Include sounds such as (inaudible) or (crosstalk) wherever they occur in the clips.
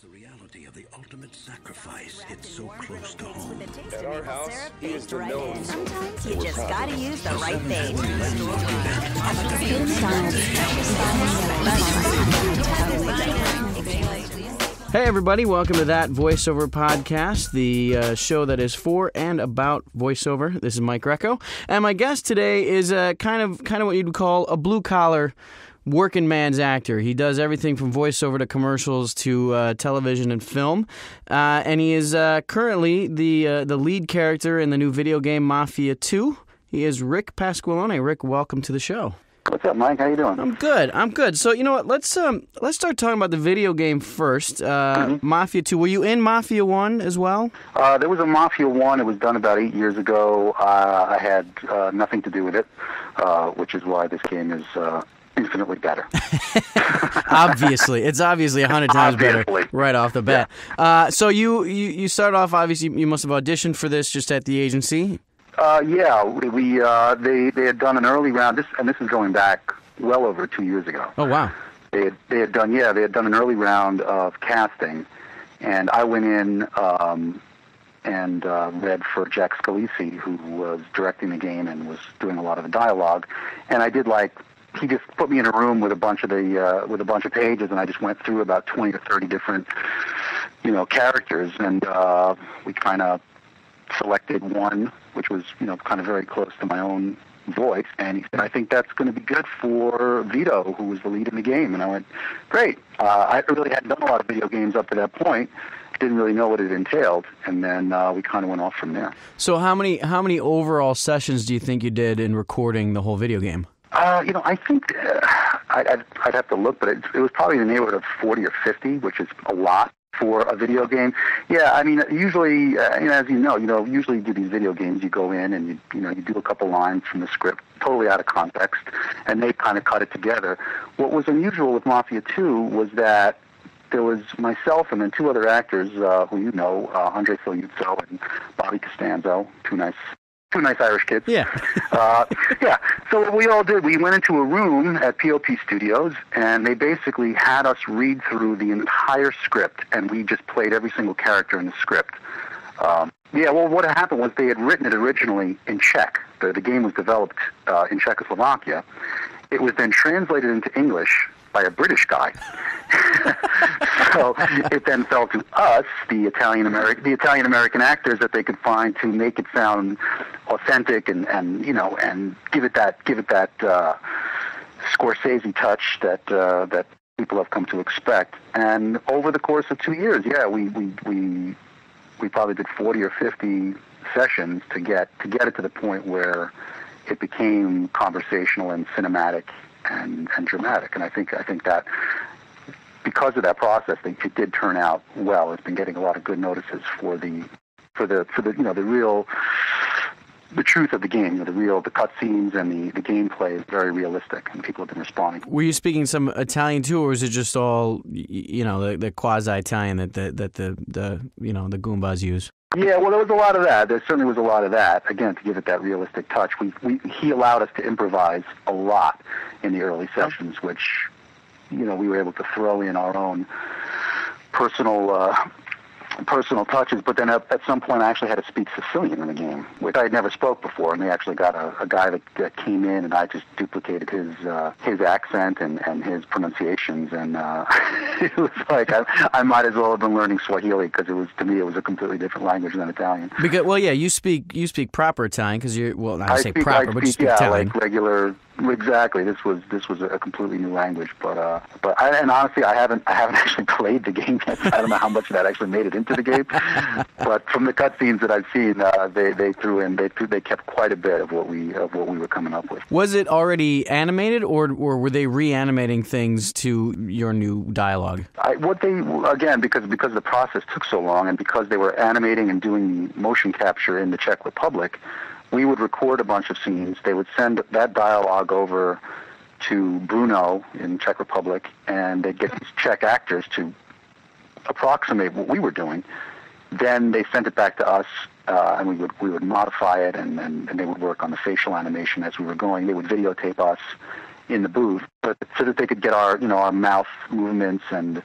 There's the reality of the ultimate sacrifice. It's so close to home. At our house, he is the known Sometimes you just gotta use the right bait. Hey, everybody, welcome to that voiceover podcast, the uh, show that is for and about voiceover. This is Mike Greco, and my guest today is uh, kind of kind of what you'd call a blue collar working man's actor. He does everything from voiceover to commercials to uh, television and film, uh, and he is uh, currently the uh, the lead character in the new video game Mafia Two. He is Rick Pasqualone. Rick, welcome to the show. What's up, Mike? How you doing? I'm good. I'm good. So you know what? Let's um let's start talking about the video game first. Uh, Mafia Two. Were you in Mafia One as well? Uh, there was a Mafia One. It was done about eight years ago. Uh, I had uh, nothing to do with it, uh, which is why this game is uh, infinitely better. (laughs) (laughs) obviously, it's obviously a hundred times better right off the bat. Uh, so you, you you start off obviously you must have auditioned for this just at the agency. Uh, yeah, we, we uh, they they had done an early round. This and this is going back well over two years ago. Oh wow. They had, they had done yeah they had done an early round of casting, and I went in um, and uh, read for Jack Scalici, who was directing the game and was doing a lot of the dialogue, and I did like he just put me in a room with a bunch of the uh, with a bunch of pages, and I just went through about twenty or thirty different you know characters, and uh, we kind of selected one, which was you know kind of very close to my own voice, and he said, "I think that's going to be good for Vito, who was the lead in the game." And I went, "Great." Uh, I really hadn't done a lot of video games up to that point. Didn't really know what it entailed, and then uh, we kind of went off from there. So how many how many overall sessions do you think you did in recording the whole video game? Uh, you know, I think uh, (sighs) I'd, I'd, I'd have to look, but it, it was probably in the neighborhood of 40 or 50, which is a lot for a video game. Yeah, I mean, usually, uh, you know, as you know, you know, usually you do these video games, you go in and you, you know, you do a couple lines from the script, totally out of context, and they kind of cut it together. What was unusual with Mafia 2 was that there was myself and then two other actors uh, who you know, uh, Andre Sogliuzzo and Bobby Costanzo, two nice, two nice Irish kids. Yeah. (laughs) uh, yeah. So what we all did, we went into a room at POP Studios, and they basically had us read through the entire script, and we just played every single character in the script. Um, yeah, well, what happened was they had written it originally in Czech. The, the game was developed uh, in Czechoslovakia. It was then translated into English by a British guy. (laughs) so it then fell to us, the Italian American, the Italian American actors that they could find to make it sound authentic and, and you know and give it that give it that uh, Scorsese touch that uh, that people have come to expect. And over the course of two years, yeah, we we we we probably did 40 or 50 sessions to get to get it to the point where it became conversational and cinematic and, and dramatic. And I think I think that because of that process, it, it did turn out well. It's been getting a lot of good notices for the for the for the you know the real the truth of the game, you know, the real the cutscenes and the the gameplay is very realistic, and people have been responding. Were you speaking some Italian too, or is it just all you know the, the quasi Italian that the, that the the you know the Goombas use? Yeah, well, there was a lot of that. There certainly was a lot of that. Again, to give it that realistic touch, we, we he allowed us to improvise a lot in the early sessions, which you know we were able to throw in our own personal uh, personal touches. But then at, at some point, I actually had to speak Sicilian in the game, which I had never spoke before, and they actually got a, a guy that, that came in, and I just duplicated his uh, his accent and, and his pronunciations, and uh, (laughs) it was like I, I might as well have been learning Swahili because it was to me it was a completely different language than Italian. Because well, yeah, you speak you speak proper Italian because you're well, I I say speak, proper, I but you speak, speak yeah, Italian. like regular. Exactly. This was this was a completely new language, but uh, but I, and honestly, I haven't I haven't (laughs) actually played the game yet. I don't know how much of that actually made it into the game, (laughs) but from the cutscenes that I've seen, uh, they they threw in they threw, they kept quite a bit of what we of what we were coming up with. Was it already animated, or or were they reanimating things to your new dialogue? I, what they again because because the process took so long and because they were animating and doing motion capture in the Czech Republic, we would record a bunch of scenes. They would send that dialogue over to Brno in Czech Republic, and they'd get these Czech actors to approximate what we were doing. Then they sent it back to us, uh, and we would we would modify it, and, and, and they would work on the facial animation as we were going. They would videotape us in the booth, but so that they could get our you know our mouth movements and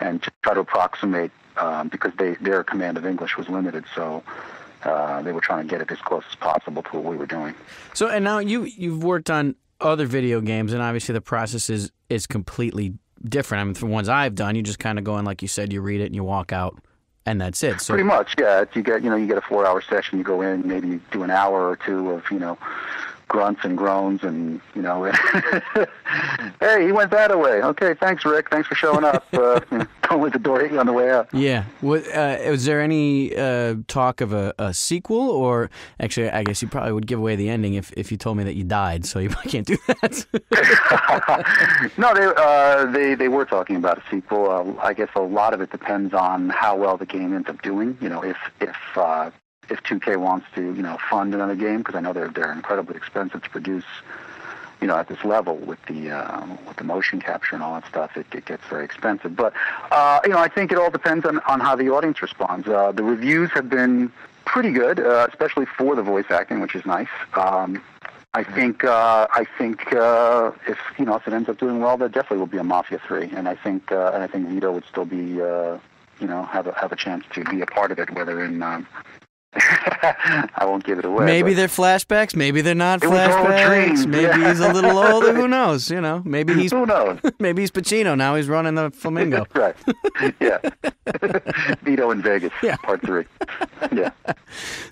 and to try to approximate um, because they their command of English was limited, so. Uh, they were trying to get it as close as possible to what we were doing. So, and now you you've worked on other video games, and obviously the process is is completely different. I mean, from ones I've done, you just kind of go in, like you said, you read it and you walk out, and that's it. So Pretty much, yeah. You get you know you get a four hour session. You go in, maybe do an hour or two of you know grunts and groans and you know (laughs) (laughs) hey he went that away okay thanks rick. Thanks for showing up. (laughs) Uh, don't let the door hit you on the way out. Yeah. What, uh, was there any uh, talk of a, a sequel, or actually, I guess you probably would give away the ending if, if you told me that you died, so you probably can't do that. no they uh they they were talking about a sequel. Uh, i guess a lot of it depends on how well the game ends up doing. You know if if uh if 2K wants to you know fund another game because i know they're they're incredibly expensive to produce you know, at this level with the uh, with the motion capture and all that stuff, it, it gets very expensive. But uh, you know, I think it all depends on, on how the audience responds. Uh, the reviews have been pretty good, uh, especially for the voice acting, which is nice. Um, I think uh, I think uh, if you know if it ends up doing well, there definitely will be a Mafia three, and I think uh, and I think Vito would still be uh, you know have a have a chance to be a part of it, whether in um, I won't give it away. maybe they're flashbacks, maybe they're not It was all a flashbacks. Maybe he's a (laughs) little older. Who knows? You know, maybe he's who knows. (laughs) maybe he's Pacino now. He's running the Flamingo. (laughs) right. Yeah. Vito in Vegas, Yeah. part three. Yeah.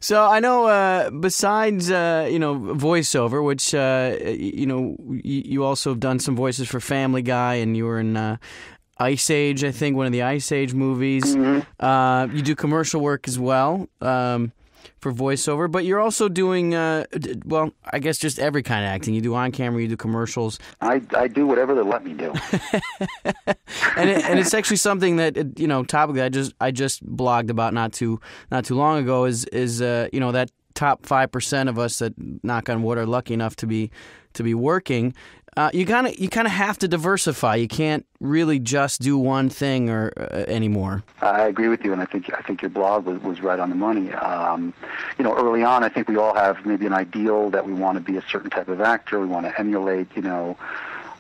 So I know, uh, besides uh, you know voiceover, which uh, you know you, you also have done some voices for Family Guy, and you were in uh, Ice Age, I think, one of the Ice Age movies. Uh, you do commercial work as well um, for voiceover, but you're also doing uh, well, I guess just every kind of acting. You do on camera, you do commercials, I, I do whatever they let me do. (laughs) and it, and it's actually something that you know topically I just I just blogged about not too not too long ago is is uh, you know that top five percent of us that knock on wood are lucky enough to be to be working. Uh, you kind of you kind of have to diversify. You can't really just do one thing or uh, anymore. I agree with you, and I think I think your blog was, was right on the money. Um, you know, early on, I think we all have maybe an ideal that we want to be a certain type of actor. We want to emulate, you know,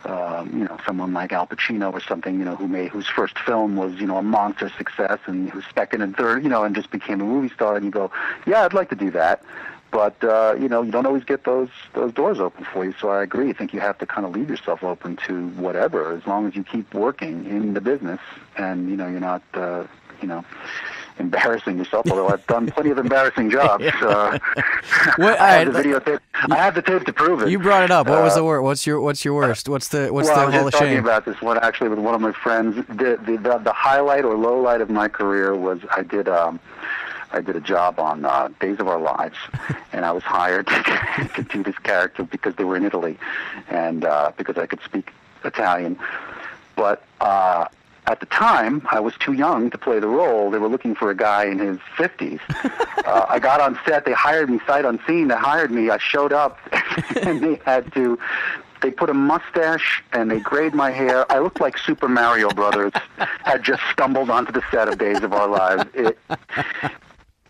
um, you know, someone like Al Pacino or something, you know, who made whose first film was, you know, a monster success, and whose second and third, you know, and just became a movie star. And you go, yeah, I'd like to do that. But uh, you know, you don't always get those those doors open for you. So I agree. I think you have to kind of leave yourself open to whatever, as long as you keep working in the business, and you know, you're not, uh, you know, embarrassing yourself. Although I've done plenty of embarrassing (laughs) jobs. Uh, What- (laughs) I have the videotape. I have the tape to prove it. You brought it up. What was Uh, the word? What's your what's your worst? What's the what's well, I the was hall of just talking shame? about this one actually with one of my friends. The the the, the highlight or low light of my career was I did um I did a job on uh, Days of Our Lives, (laughs) and I was hired to, (laughs) to do this character because they were in Italy, and uh, because I could speak Italian, but. uh at the time, I was too young to play the role. They were looking for a guy in his 50s. (laughs) Uh, I got on set. They hired me sight unseen. They hired me. I showed up, and they had to. They put a mustache and they grayed my hair. I looked like Super Mario Brothers had just stumbled onto the set of Days of Our Lives. It,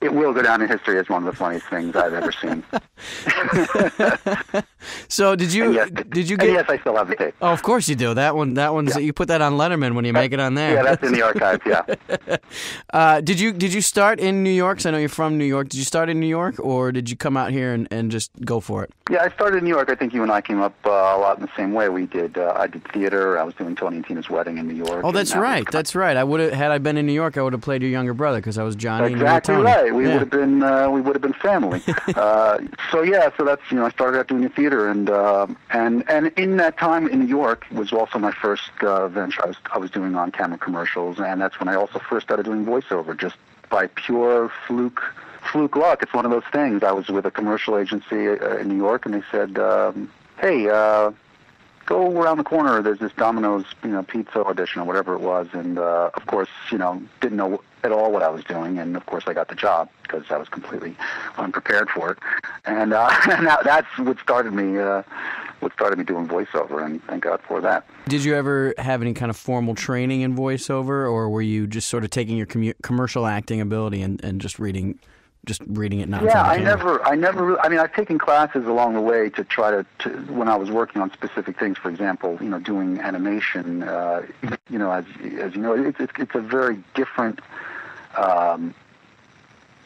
it will go down in history as one of the funniest things I've ever seen. (laughs) So did you yes, did you get? yes, I still have the tape. Oh, of course you do. That one that one's you put that on Letterman when you make it on there. Yeah, that's in the archives. Yeah. (laughs) Uh, did you did you start in New York? 'Cause I know you're from New York. Did you start in New York, or did you come out here and, and just go for it? Yeah, I started in New York. I think you and I came up uh, a lot in the same way. We did. Uh, I did theater. I was doing Tony and Tina's wedding in New York. Oh, that's that right. That's right. I would have had I been in New York, I would have played your younger brother because I was Johnny. and you were Exactly Tony. right. We Yeah. would have been uh, we would have been family. (laughs) uh, so yeah, so that's you know I started out doing the theater and uh, and and in that time in New York was also my first uh, venture. I was I was doing on camera commercials and that's when I also first started doing voiceover just by pure fluke fluke luck. It's one of those things. I was with a commercial agency uh, in New York and they said, um, hey. Uh, go around the corner. There's this Domino's, you know, pizza audition or whatever it was, and uh, of course, you know, didn't know at all what I was doing, and of course, I got the job because I was completely unprepared for it, and uh, (laughs) and that, that's what started me, uh, what started me doing voiceover, and thank God for that. Did you ever have any kind of formal training in voiceover, or were you just sort of taking your commu- commercial acting ability and, and just reading just reading it not. Yeah, I never, I never. I mean, I've taken classes along the way to try to, to when I was working on specific things. For example, you know, doing animation. Uh, you know, as as you know, it's it's, it's a very different. Um,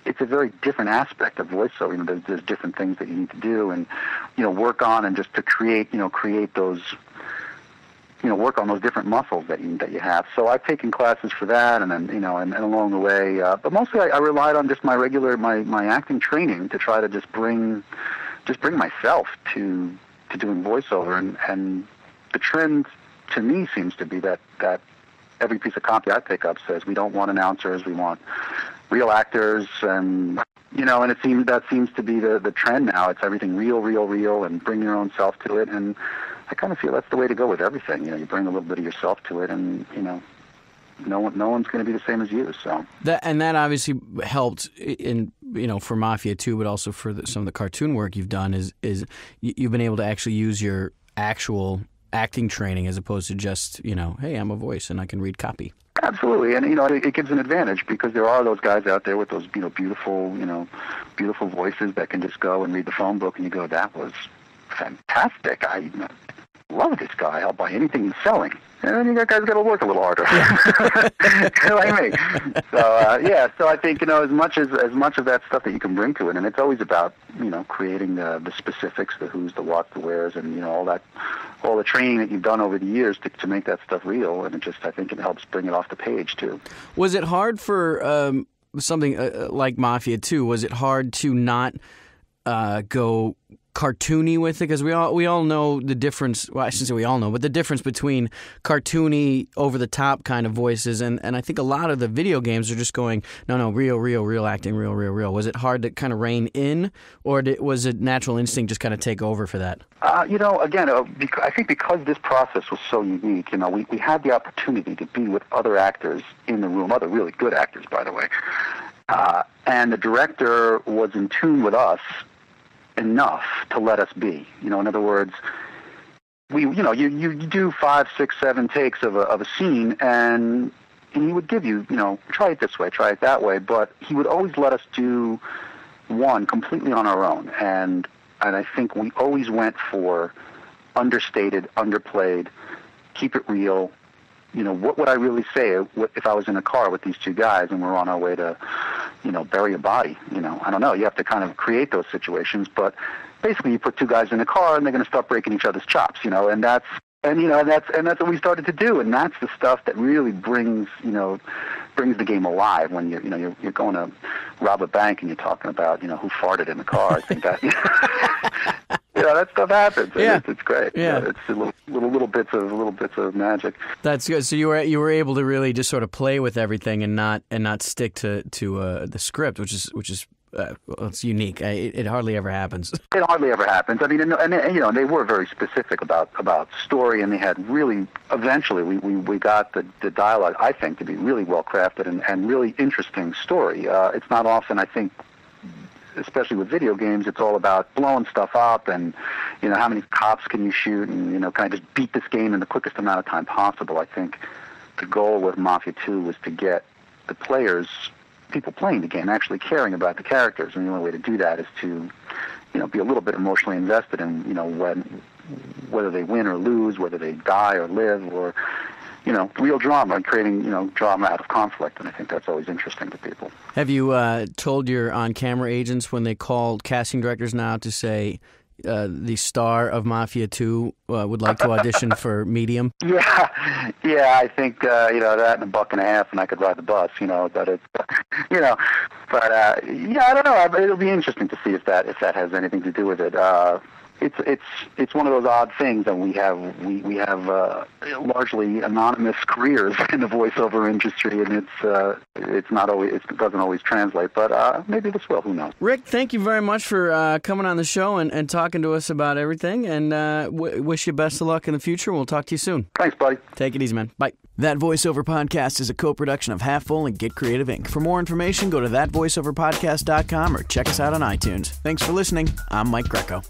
it's a very different aspect of voiceover. You know, there's, there's different things that you need to do, and you know, work on, and just to create, you know, create those you know work on those different muscles that you that you have. So I've taken classes for that, and then you know, and, and along the way, uh, but mostly I, I relied on just my regular my my acting training to try to just bring just bring myself to to doing voiceover, and and the trend to me seems to be that that every piece of copy I pick up says we don't want announcers, we want real actors, and you know, and it seems that seems to be the the trend now. It's everything real, real, real, and bring your own self to it, and I kind of feel that's the way to go with everything. You know, you bring a little bit of yourself to it, and you know, no one, no one's going to be the same as you. So that and that obviously helped in you know for Mafia 2, but also for the, some of the cartoon work you've done is is you've been able to actually use your actual acting training as opposed to just you know, hey, I'm a voice and I can read copy. Absolutely, and you know it, it gives an advantage because there are those guys out there with those you know beautiful you know beautiful voices that can just go and read the phone book and you go that was fantastic. I love this guy. I'll buy anything he's selling. And then you got guys got to work a little harder, (laughs) like me. So uh, yeah, so I think you know as much as as much of that stuff that you can bring to it, and it's always about you know creating the the specifics, the who's, the what, the where's, and you know all that, all the training that you've done over the years to to make that stuff real, and it just I think it helps bring it off the page too. Was it hard for um, something uh, like Mafia 2? Was it hard to not uh, go cartoony with it because we all we all know the difference. Well, I shouldn't say we all know, but the difference between cartoony, over the top kind of voices and and I think a lot of the video games are just going no no real real real acting real real real. Was it hard to kind of rein in, or did, was it natural instinct just kind of take over for that? Uh, you know, again, uh, I think because this process was so unique, you know, we we had the opportunity to be with other actors in the room, other really good actors, by the way. Uh, and the director was in tune with us enough to let us be. You know, in other words, we, you know, you, you, do five, six, seven takes of a, of a scene, and, and he would give you, you know, try it this way, try it that way, but he would always let us do one completely on our own, and and I think we always went for understated, underplayed, keep it real, you know, what would I really say if I was in a car with these two guys and we're on our way to, you know, bury a body? You know, I don't know. You have to kind of create those situations, but basically you put two guys in a car and they're going to start breaking each other's chops, you know, and that's and you know and that's and that's what we started to do, and that's the stuff that really brings you know brings the game alive when you you know you're you're going to rob a bank and you're talking about you know who farted in the car. I think that (laughs) (laughs) stuff happens. Yeah, it's, it's great. Yeah, it's little, little little bits of little bits of magic. That's good. So you were you were able to really just sort of play with everything and not and not stick to to uh, the script, which is which is uh, well, it's unique. It, it, hardly ever happens. (laughs) It hardly ever happens. I mean, and, and, and, you know, they were very specific about about story, and they had really. Eventually, we we, we got the the dialogue. I think to be really well crafted and and really interesting story. Uh, it's not often I think especially with video games, it's all about blowing stuff up and, you know, how many cops can you shoot and, you know, kind of just beat this game in the quickest amount of time possible. I think the goal with Mafia 2 was to get the players, people playing the game, actually caring about the characters. And the only way to do that is to, you know, be a little bit emotionally invested in, you know, when, whether they win or lose, whether they die or live, or, you know, real drama and creating, you know, drama out of conflict. And I think that's always interesting to people. Have you uh, told your on-camera agents when they called casting directors now to say, uh, the star of Mafia 2 uh, would like to audition (laughs) for Medium? Yeah, yeah, I think uh, you know that in a buck and a half, and I could ride the bus. You know, but it's (laughs) you know, but uh, yeah, I don't know. It'll be interesting to see if that if that has anything to do with it. Uh, it's it's it's one of those odd things that we have we we have uh, largely anonymous careers (laughs) in the voiceover industry, and it's uh, it's not always it doesn't always translate, but uh, maybe this will. Who knows? Rick, thank you very much for uh, coming on the show and, and talking to us about everything, and uh, w- wish you best of luck in the future. We'll talk to you soon. Thanks, buddy. Take it easy, man. Bye. That Voiceover Podcast is a co-production of Half Full and Get Creative Inc. For more information, go to thatvoiceoverpodcast.com or check us out on iTunes. Thanks for listening. I'm Mike Greco.